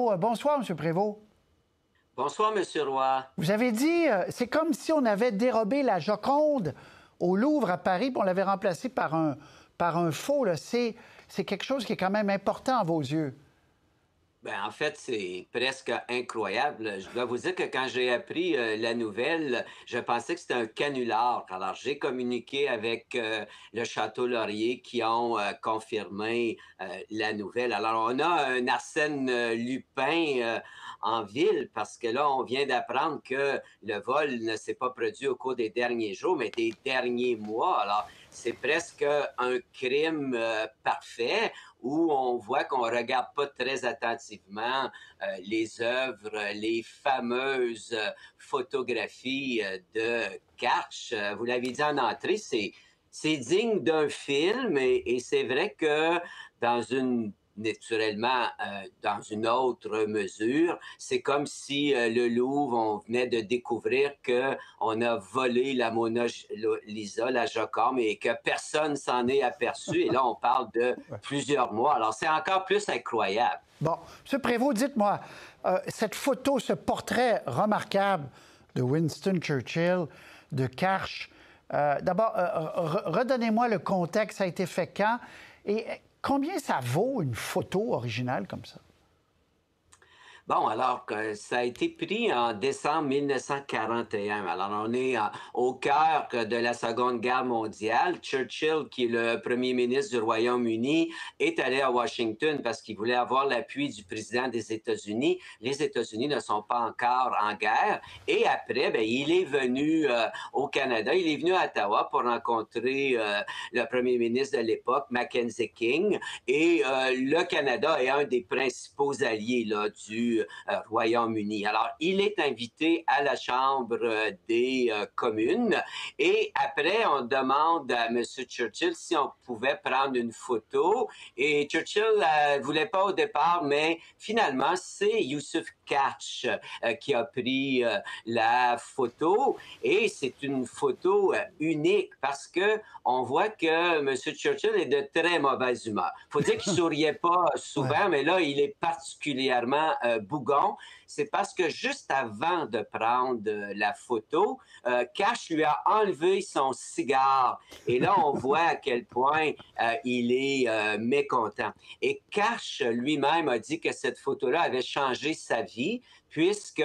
Oh, bonsoir, M. Prévost. Bonsoir, M. Roy. Vous avez dit, euh, c'est comme si on avait dérobé la Joconde au Louvre à Paris, puis on l'avait remplacée par un, par un faux. C'est, c'est quelque chose qui est quand même important à vos yeux. Ben, en fait, c'est presque incroyable. Je dois vous dire que quand j'ai appris euh, la nouvelle, je pensais que c'était un canular. Alors, j'ai communiqué avec euh, le Château Laurier qui ont euh, confirmé la nouvelle. Alors, on a un Arsène Lupin en ville parce que là, on vient d'apprendre que le vol ne s'est pas produit au cours des derniers jours, mais des derniers mois. Alors, c'est presque un crime parfait où on voit qu'on regarde pas très attentivement euh, les œuvres, les fameuses euh, photographies euh, de Karch. Vous l'avez dit en entrée, c'est c'est digne d'un film et c'est vrai que dans une naturellement euh, dans une autre mesure. C'est comme si euh, le Louvre, on venait de découvrir que on a volé la Mona Lisa, la Joconde, et que personne s'en est aperçu. Et là, on parle de plusieurs mois. Alors, c'est encore plus incroyable. Bon, M. Prévost, dites-moi, euh, cette photo, ce portrait remarquable de Winston Churchill, de Karch, d'abord, redonnez-moi le contexte, ça a été fait quand? Et Combien ça vaut une photo originale comme ça? Bon, alors ça a été pris en décembre 1941. Alors, on est au cœur de la Seconde Guerre mondiale. Churchill, qui est le premier ministre du Royaume-Uni, est allé à Washington parce qu'il voulait avoir l'appui du président des États-Unis. Les États-Unis ne sont pas encore en guerre. Et après, ben, il est venu euh, au Canada. Il est venu à Ottawa pour rencontrer euh, le premier ministre de l'époque, Mackenzie King. Et euh, le Canada est un des principaux alliés là, du euh, Royaume-Uni. Alors, il est invité à la Chambre euh, des euh, communes et après, on demande à M. Churchill si on pouvait prendre une photo et Churchill ne voulait pas au départ, mais finalement, c'est Youssef Catch qui a pris la photo et c'est une photo unique parce que on voit que M. Churchill est de très mauvaise humeur. Faut dire qu'il souriait pas souvent, mais là, il est particulièrement Bougon, c'est parce que juste avant de prendre la photo, euh, Cash lui a enlevé son cigare. Et là, on voit à quel point euh, il est euh, mécontent. Et Cash lui-même a dit que cette photo-là avait changé sa vie puisque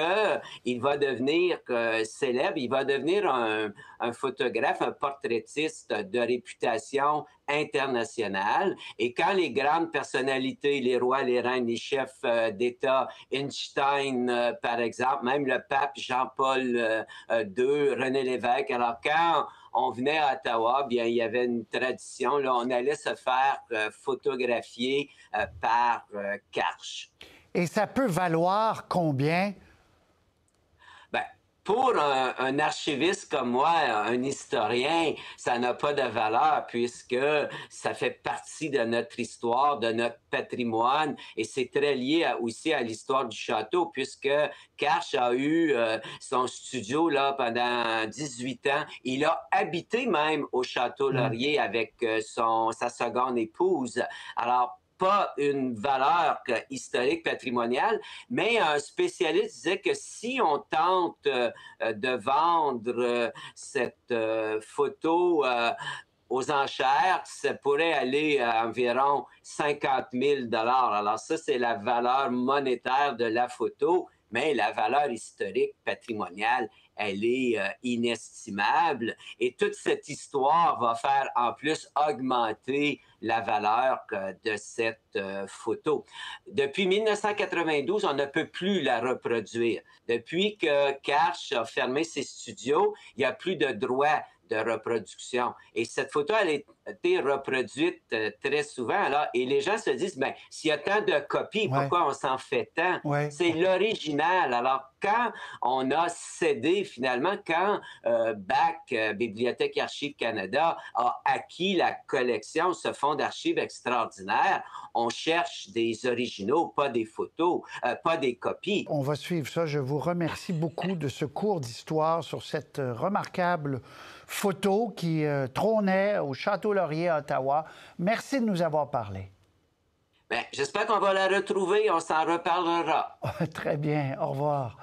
il va devenir célèbre, il va devenir un, photographe, un portraitiste de réputation internationale. Et quand les grandes personnalités, les rois, les reines, les chefs d'État, Einstein, par exemple, même le pape Jean-Paul II, René Lévesque, alors quand on venait à Ottawa, bien, il y avait une tradition, là, on allait se faire euh, photographier euh, par euh, Karch. Et ça peut valoir combien? pour un, archiviste comme moi, un historien, ça n'a pas de valeur puisque ça fait partie de notre histoire, de notre patrimoine et c'est très lié aussi à l'histoire du château puisque Karch a eu euh, son studio là pendant 18 ans. Il a habité même au château mmh. Laurier avec euh, son sa seconde épouse. Alors pas une valeur historique patrimoniale, mais un spécialiste disait que si on tente euh, de vendre euh, cette euh, photo aux enchères, ça pourrait aller à environ 50 000 dollars. Alors ça, c'est la valeur monétaire de la photo, mais la valeur historique patrimoniale, elle est euh, inestimable. Et toute cette histoire va faire en plus augmenter la valeur de cette euh, photo. Depuis 1992, on ne peut plus la reproduire. Depuis que Karch a fermé ses studios, il n'y a plus de droit de reproduction. Et cette photo, elle a été reproduite très souvent. Là, et les gens se disent, ben, s'il y a tant de copies, pourquoi on s'en fait tant? C'est l'original. Alors, quand on a cédé finalement, quand euh, BAC, euh, Bibliothèque Archives Canada, a acquis la collection, ce fonds d'archives extraordinaire, on cherche des originaux, pas des photos, euh, pas des copies. On va suivre ça. Je vous remercie beaucoup de ce cours d'histoire sur cette remarquable photo qui trônait au Château Laurier à Ottawa. Merci de nous avoir parlé. Ben, J'espère qu'on va la retrouver. On s'en reparlera. Très bien. Au revoir.